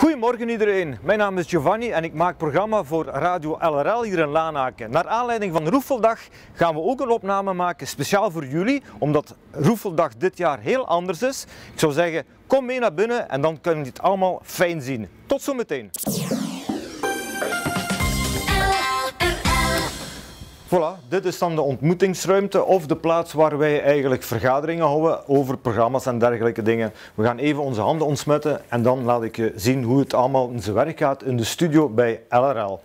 Goedemorgen iedereen, mijn naam is Giovanni en ik maak programma voor Radio LRL hier in Laanaken. Naar aanleiding van Roefeldag gaan we ook een opname maken speciaal voor jullie, omdat Roefeldag dit jaar heel anders is. Ik zou zeggen, kom mee naar binnen en dan kunnen jullie het allemaal fijn zien. Tot zometeen. Voilà, dit is dan de ontmoetingsruimte of de plaats waar wij eigenlijk vergaderingen houden over programma's en dergelijke dingen. We gaan even onze handen ontsmetten en dan laat ik je zien hoe het allemaal in zijn werk gaat in de studio bij LRL.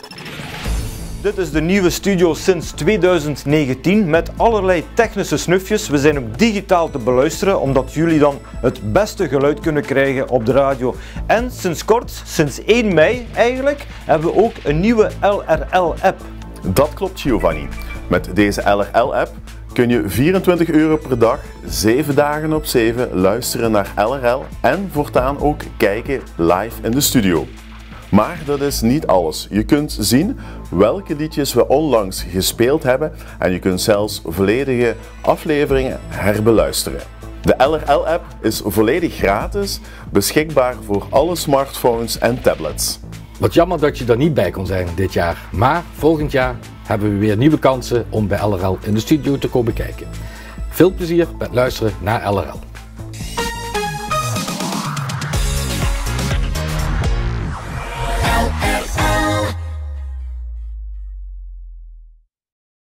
Dit is de nieuwe studio sinds 2019 met allerlei technische snufjes. We zijn ook digitaal te beluisteren omdat jullie dan het beste geluid kunnen krijgen op de radio. En sinds kort, sinds 1 mei eigenlijk, hebben we ook een nieuwe LRL-app. Dat klopt Giovanni. Met deze LRL-app kun je 24 euro per dag, 7 dagen op 7 luisteren naar LRL en voortaan ook kijken live in de studio. Maar dat is niet alles. Je kunt zien welke liedjes we onlangs gespeeld hebben en je kunt zelfs volledige afleveringen herbeluisteren. De LRL-app is volledig gratis, beschikbaar voor alle smartphones en tablets. Wat jammer dat je er niet bij kon zijn dit jaar. Maar volgend jaar hebben we weer nieuwe kansen om bij LRL in de studio te komen kijken. Veel plezier met luisteren naar LRL.